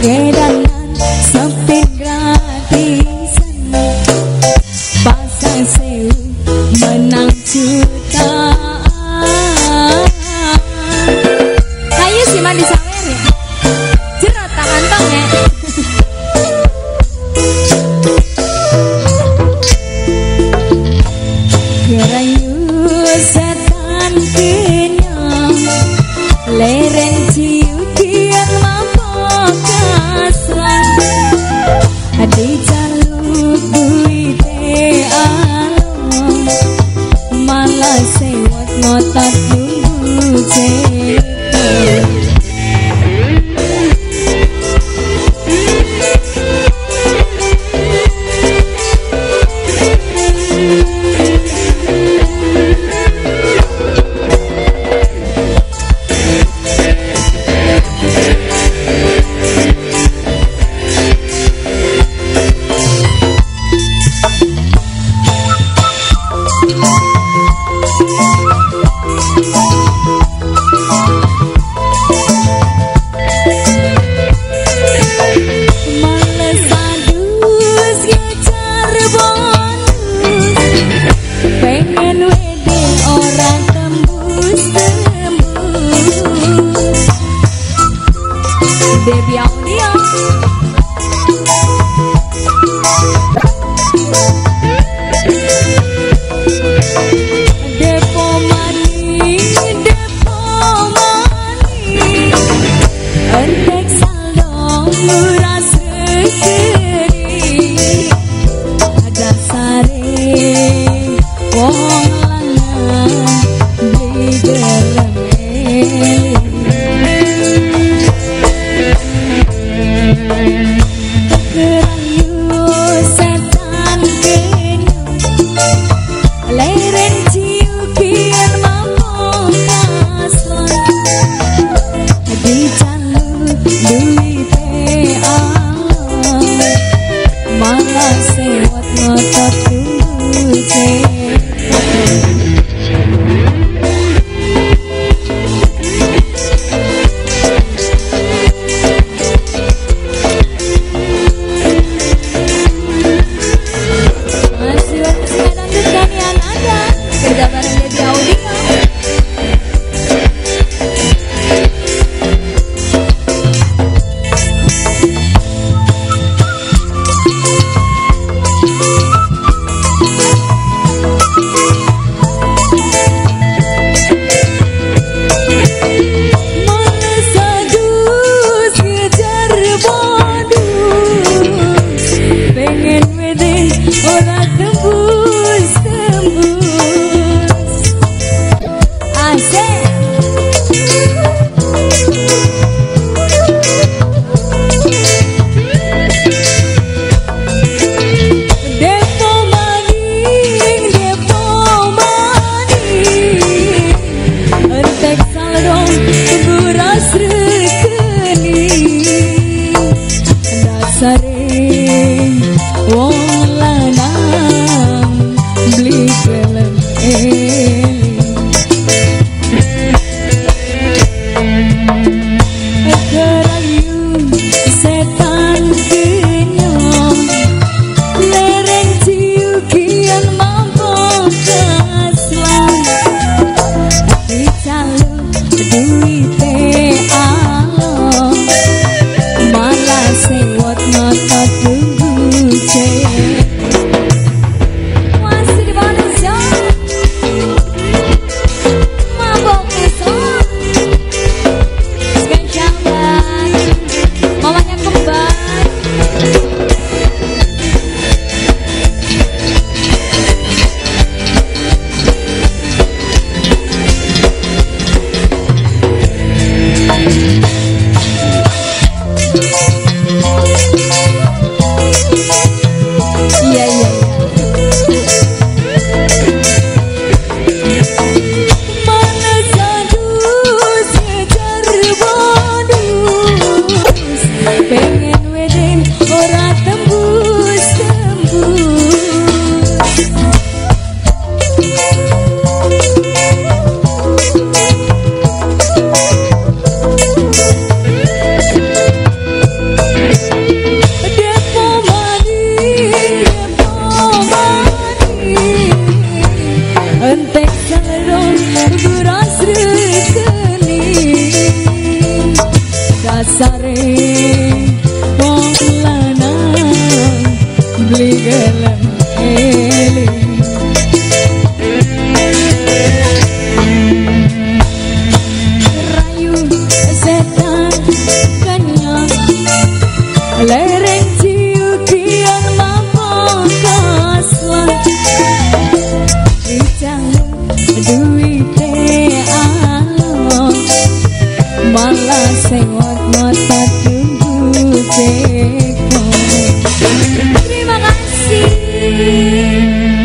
kedanan sampai gratisan pasang sewu menang eling rayu setan kanyang lereng mata tunggu cekong Amen.